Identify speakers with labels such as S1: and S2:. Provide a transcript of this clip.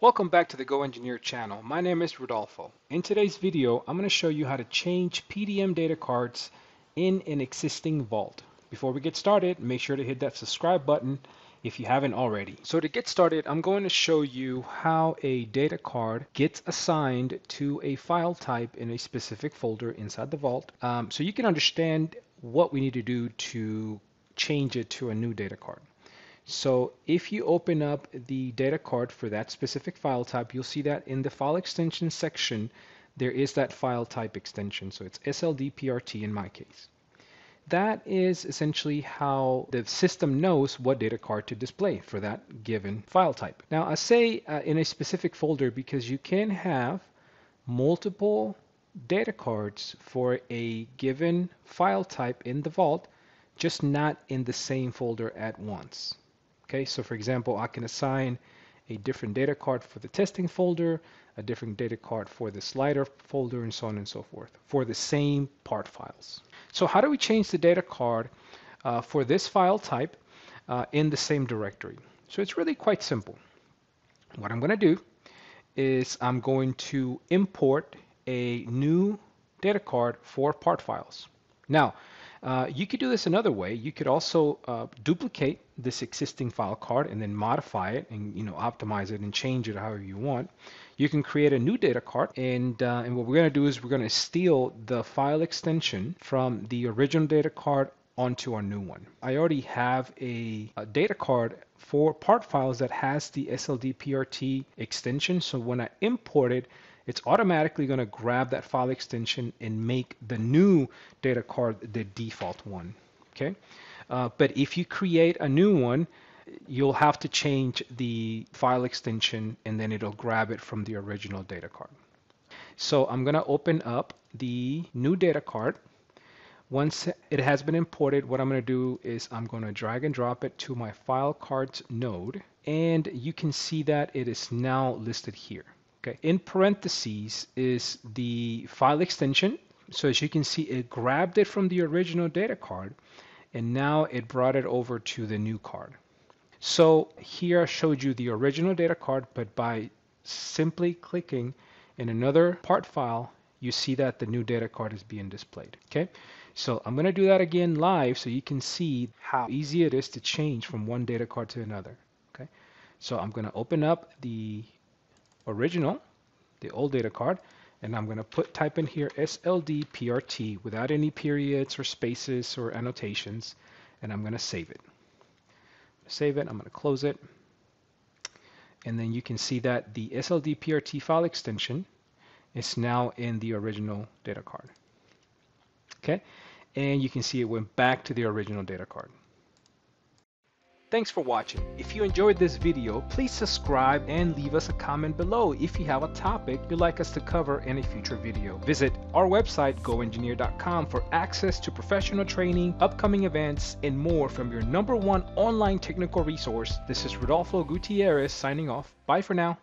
S1: Welcome back to the GoEngineer channel. My name is Rodolfo. In today's video, I'm going to show you how to change PDM data cards in an existing vault. Before we get started, make sure to hit that subscribe button if you haven't already. So to get started, I'm going to show you how a data card gets assigned to a file type in a specific folder inside the vault um, so you can understand what we need to do to change it to a new data card. So if you open up the data card for that specific file type, you'll see that in the file extension section, there is that file type extension. So it's SLDPRT in my case. That is essentially how the system knows what data card to display for that given file type. Now I say uh, in a specific folder because you can have multiple data cards for a given file type in the vault, just not in the same folder at once. Okay, so for example, I can assign a different data card for the testing folder, a different data card for the slider folder, and so on and so forth for the same part files. So how do we change the data card uh, for this file type uh, in the same directory? So it's really quite simple. What I'm going to do is I'm going to import a new data card for part files. Now, uh, you could do this another way. You could also uh, duplicate this existing file card and then modify it and you know optimize it and change it however you want. You can create a new data card and, uh, and what we're going to do is we're going to steal the file extension from the original data card onto our new one. I already have a, a, data card for part files that has the SLDPRT extension. So when I import it, it's automatically going to grab that file extension and make the new data card the default one. Okay, uh, but if you create a new one, you'll have to change the file extension and then it'll grab it from the original data card. So I'm going to open up the new data card. Once it has been imported, what I'm going to do is I'm going to drag and drop it to my file cards node and you can see that it is now listed here. Okay, in parentheses is the file extension. So as you can see, it grabbed it from the original data card and now it brought it over to the new card. So here I showed you the original data card, but by simply clicking in another part file, you see that the new data card is being displayed. Okay, so I'm going to do that again live so you can see how easy it is to change from one data card to another. Okay, so I'm going to open up the original, the old data card, and I'm going to put type in here SLD PRT without any periods or spaces or annotations, and I'm going to save it. Save it, I'm going to close it, and then you can see that the SLD PRT file extension is now in the original data card. Okay, and you can see it went back to the original data card. Thanks for watching. If you enjoyed this video, please subscribe and leave us a comment below if you have a topic you'd like us to cover in a future video. Visit our website, goengineer.com for access to professional training, upcoming events, and more from your number one online technical resource. This is Rodolfo Gutierrez signing off. Bye for now.